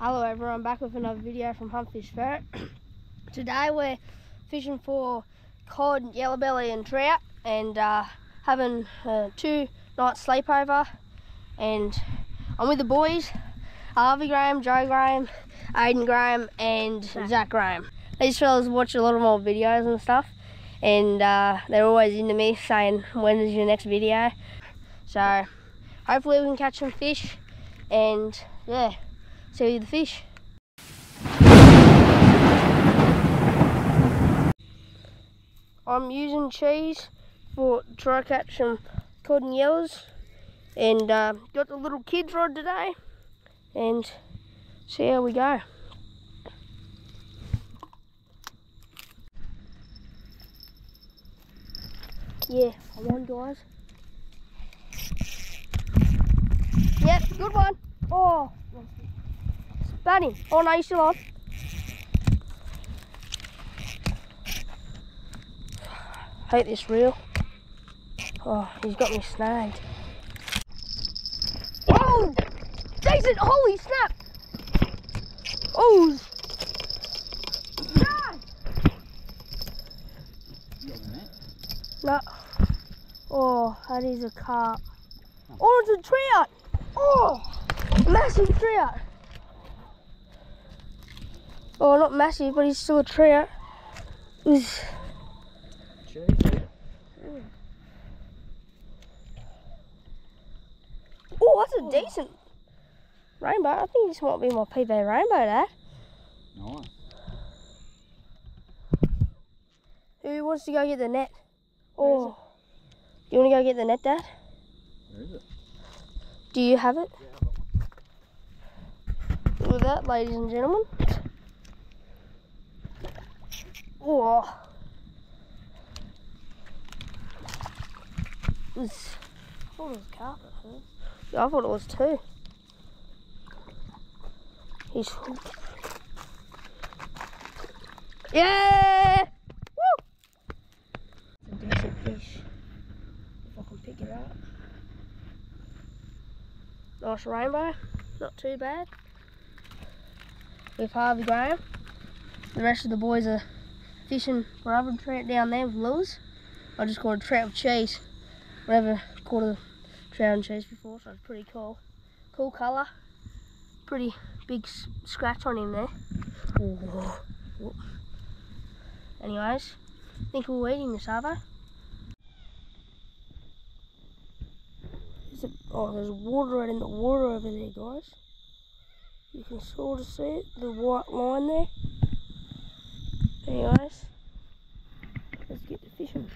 Hello everyone, back with another video from Huntfish Ferret. Today we're fishing for cod, yellow belly and trout and uh, having a two night sleepover and I'm with the boys, Harvey Graham, Joe Graham, Aiden Graham and Zach Graham. These fellas watch a lot of my videos and stuff and uh, they're always into me saying when is your next video. So hopefully we can catch some fish and yeah, see the fish. I'm using cheese for try catch some cod and yellows and uh, got the little kids rod today and see how we go. Yeah, come on guys. Yep, good one. Oh, Bunny. Oh no, you're still on. Hate this reel. Oh, he's got me snagged. Oh, Jason! Holy snap! Oh, no. Oh, that is a carp. Oh, it's a trout. Oh, massive trout. Oh, not massive, but he's still a trout. He's Oh, that's a decent rainbow. I think this might be my PB rainbow there. Nice. Who wants to go get the net? Oh, do you want to go get the net, Dad? Where is it? Do you have it? Look at that, ladies and gentlemen. Oh. It's, I thought it was carpet. Huh? Yeah, I thought it was too. He's. Yeah! Woo! It's a decent fish. If I can pick it up. Nice rainbow, not too bad. With Harvey Graham. The rest of the boys are fishing other trout down there with lures. I just caught a trout with cheese. Never caught a trout and cheese before, so it's pretty cool. Cool colour. Pretty big scratch on him there. Anyways, I think we're eat him this, Arvo. There's a, oh, there's water right in the water over there, guys. You can sort of see it, the white line there. Anyways, let's get to fishing.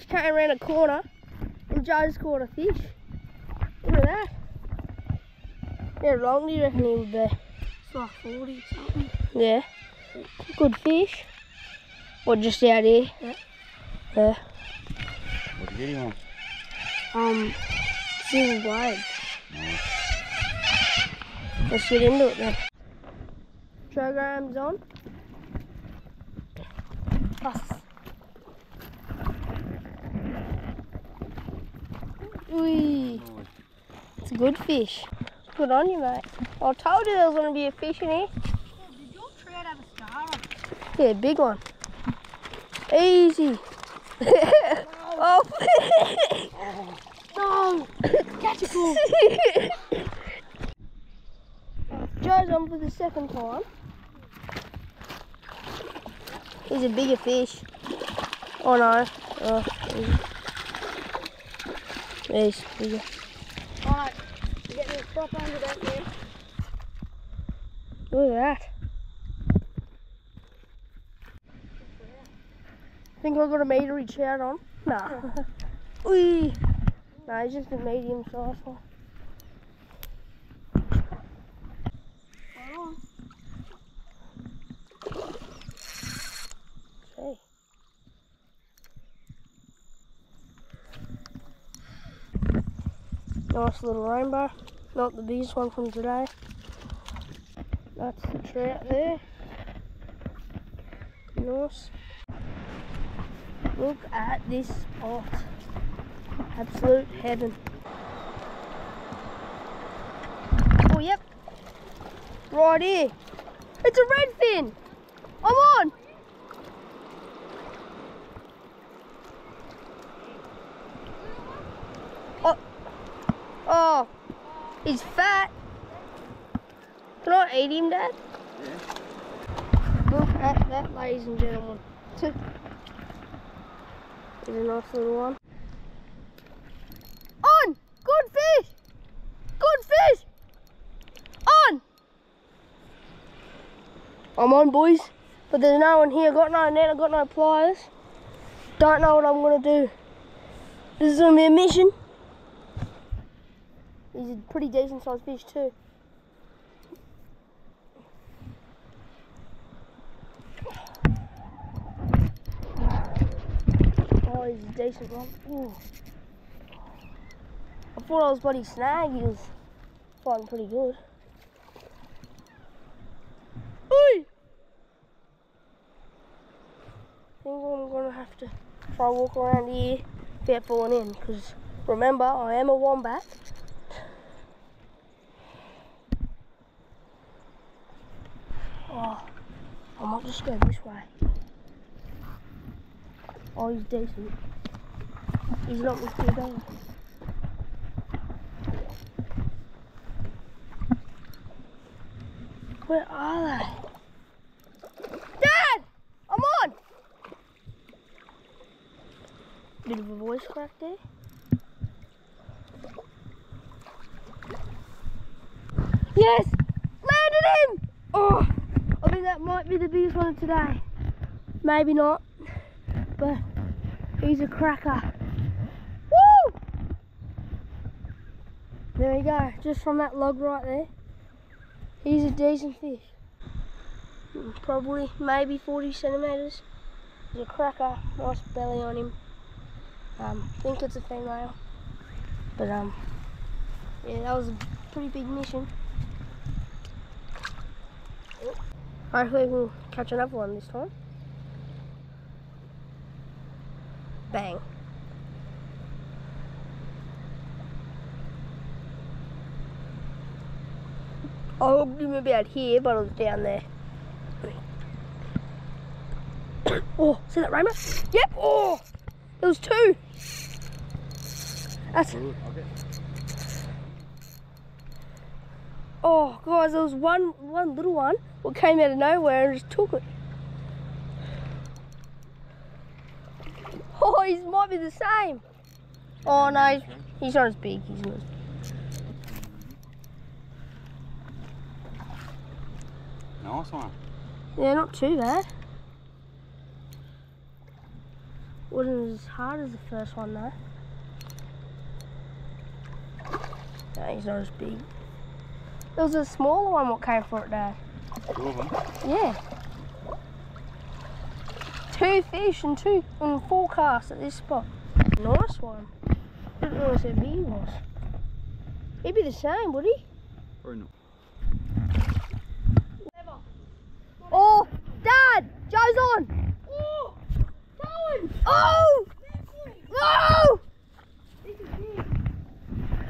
Just came around a corner and Joe's caught a fish. Look at that. How long do you reckon he would be? It's like 40 something. Yeah. Good fish. Or just out here? Yeah. Yeah. What did you get him on? Um, silver blade. Nice. Let's get into it then. Joe Graham's on. Plus, It's a good fish. Good on you, mate. I told you there was going to be a fish in here. did your trout have a star on it? Yeah, big one. Easy. oh. No! Catch it, cool. Joe's on for the second time. He's a bigger fish. Oh no. Oh, he's, he's bigger. Alright, you get me a prop under that there. Look at that. Think I got a meter each out on? Nah. Wee. No, he's just a medium sized one. Nice little rainbow. Not the biggest one from today. That's the trout there. Nice. Look at this spot. Absolute heaven. Oh, yep. Right here. It's a redfin. I'm on. Oh, he's fat. Can I eat him, Dad? Look at that, ladies and gentlemen. Here's a nice little one. On! Good fish! Good fish! On! I'm on, boys. But there's no one here. Got no net, I've got no pliers. Don't know what I'm gonna do. This is gonna be a mission. He's a pretty decent sized fish too. Oh, he's a decent one. Ooh. I thought I was bloody snag. He was fighting pretty good. Oi! I think I'm gonna have to try walk around here without falling in because remember I am a wombat. Oh, I might just go this way. Oh, he's decent. He's not with me though. Where are they? Dad! I'm on! Bit of a voice crack there. Yes! Landed him! Oh! That might be the biggest one today. Maybe not, but he's a cracker. Woo! There we go, just from that log right there. He's a decent fish. Probably, maybe 40 centimetres. He's a cracker, nice belly on him. Um, think it's a female. But um, yeah, that was a pretty big mission. Hopefully we'll catch another one this time. Bang. I hooked him about here, but it was down there. oh, see that rainbow? Yep. Oh, there was two. That's. Okay. Oh, guys, there was one one little one what came out of nowhere and just took it. Oh, he might be the same. Oh no, he's, he's not as big. He's not. Nice one. Yeah, not too bad. Wasn't as hard as the first one though. No, he's not as big. There was a smaller one what came for it, Dad. Two of them. Yeah. Two fish and two and four casts at this spot. Nice one. I Didn't realise how big he was. He'd be the same, would he? Or not. Oh, Dad! Joe's on! Oh! Cohen! Oh! No! Oh!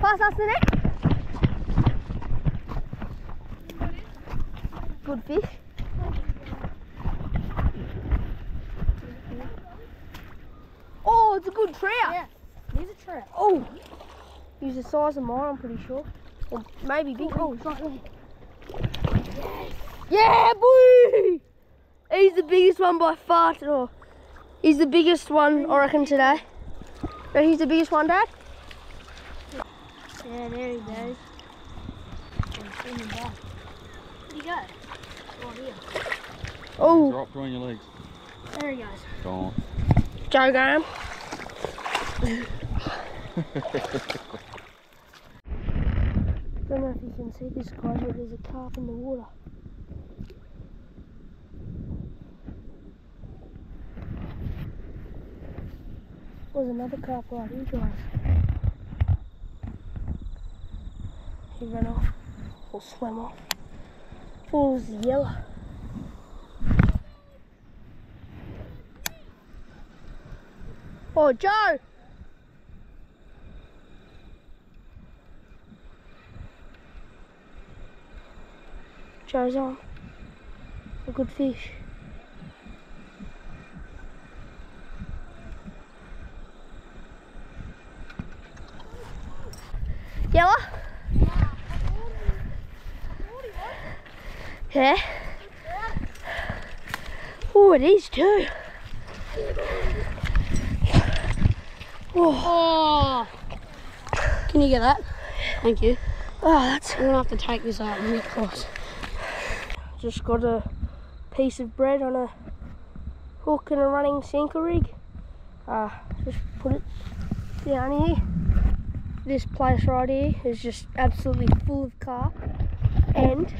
Pass us the net. Good fish. Oh, it's a good trout. Yeah. He's a trout. Oh, he's the size of mine, I'm pretty sure. Or maybe big. Oh, it's right there. Yeah, boy! He's the biggest one by far. Oh, he's the biggest one, I reckon, today. Reckon he's the biggest one, Dad? Yeah, there he goes. In the back. Where'd he go? Oh. Oh, Drop between your legs. There he goes. Go on. Joe Graham. Don't know if you can see this guys, but there's a carp in the water. There's another carp right here, guys. He ran off or swam off. The yellow. Oh, Joe! Joe's on. A good fish. Yellow? Yeah. Oh, it is too. Oh! Can you get that? Thank you. Oh, that's I'm gonna have to take this out really close. just got a piece of bread on a hook and a running sinker rig. Uh, just put it down here. This place right here is just absolutely full of carp. And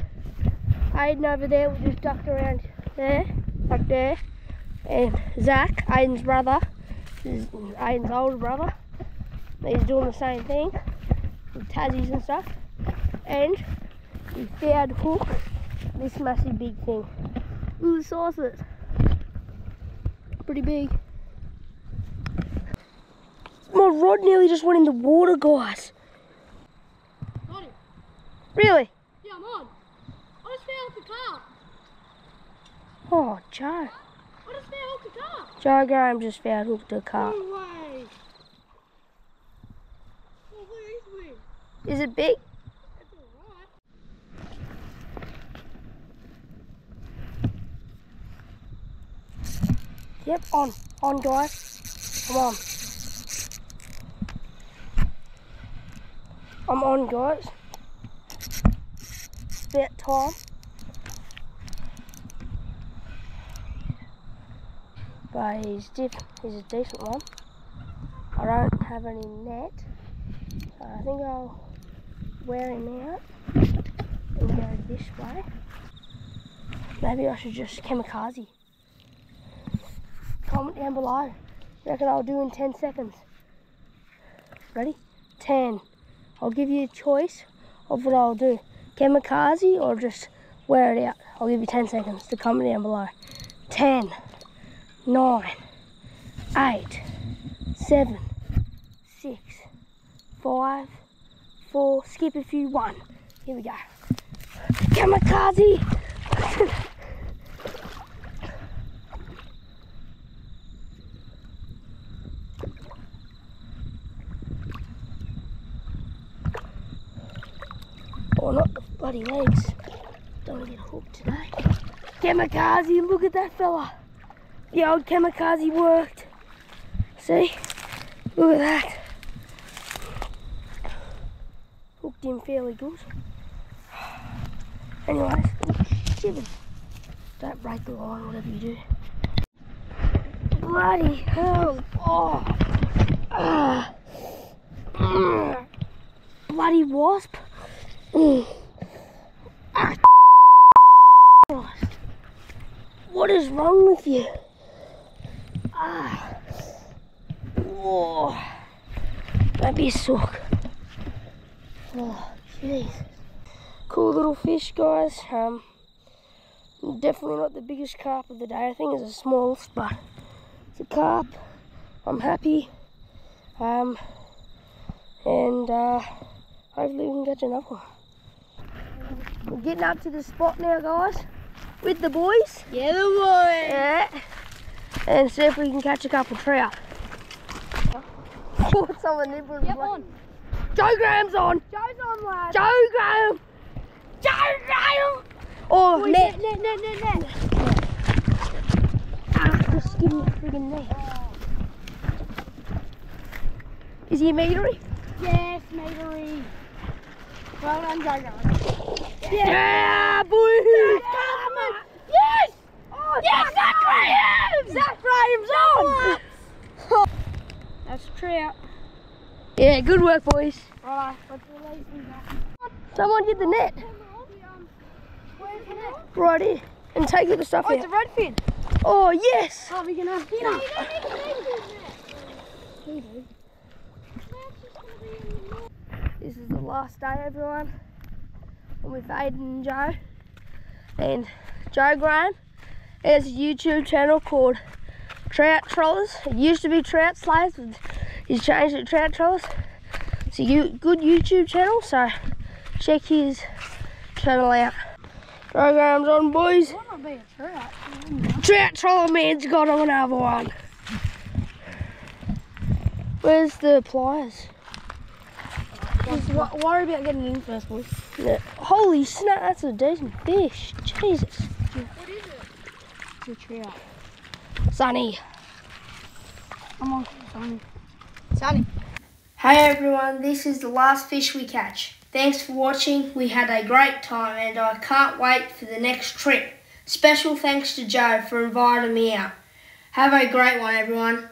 Aiden over there was just ducked around there, up there. And Zach, Aiden's brother, is Aiden's older brother, he's doing the same thing with Tassies and stuff. And we found hook this massive big thing. At the size. Pretty big. My rod nearly just went in the water, guys. Got it. Really? Yeah, I'm on. I just found the car. Oh, Joe. I just found the car. Joe Graham just found hooked a carp. No way. Is it big? It's alright. Yep, on. On, guys. Come on. I'm on, guys. It's about time. But he's, a decent one. I don't have any net. So I think I'll wear him out and go this way. Maybe I should just kamikaze. Comment down below. Reckon I'll do in 10 seconds. Ready? 10. I'll give you a choice of what I'll do. Kamikaze or just wear it out. I'll give you 10 seconds to comment down below. 10, 9, 8, 7, 6, 5, 4, skip a few, 1. Here we go. Kamikaze! Oh, not the bloody legs. Don't get hooked today. Kamikaze, look at that fella. The old kamikaze worked. See? Look at that. Hooked him fairly good. Anyways, shivered. Don't break the line, whatever you do. Bloody hell. Oh. Mm. Bloody wasp. Mm. Ah, What is wrong with you? Ah. Whoa. Don't be a sook. Oh, jeez. Cool little fish, guys. Um, definitely not the biggest carp of the day. I think it's the smallest, but it's a carp. I'm happy. Um, and uh, hopefully we can catch another one. We're getting up to the spot now, guys, with the boys. Yeah, the boys. Yeah. And see if we can catch a couple trout. Oh, someone nibbled. Yep, on. Joe Graham's on. Joe's on, lad. Joe Graham. Joe Graham. Oh, Boy, net. net, net, net, net, net. Ah, just me friggin' net. Is he a meatery? Yes, matery. Well done, Joe. Graham. Yeah, boy. Yes! Oh, yes, Zach Graham. Zach Graham's on. That's trout. Yeah, good work, boys. Right, let's release him back. Someone hit the net Where's the net? right here and take all the stuff Oh, it's a redfin. Oh, yes. Oh, we can have dinner. This is the last day, everyone. I'm with Aiden and Joe. And Joe Graham has a YouTube channel called Trout Trollers. It used to be Trout Slayers, but he's changed it to Trout Trollers. It's a good YouTube channel, so check his channel out. Program's on, boys. Why not be a trout? Trout Troller Man's got another one. Where's the pliers? Just wo- worry about getting in first, boys. Yeah. Holy snap, that's a decent fish. Jesus. What is it? It's a trout. Sunny. Come on, Sonny. Sonny. Hey everyone, this is the last fish we catch. Thanks for watching. We had a great time and I can't wait for the next trip. Special thanks to Joe for inviting me out. Have a great one everyone.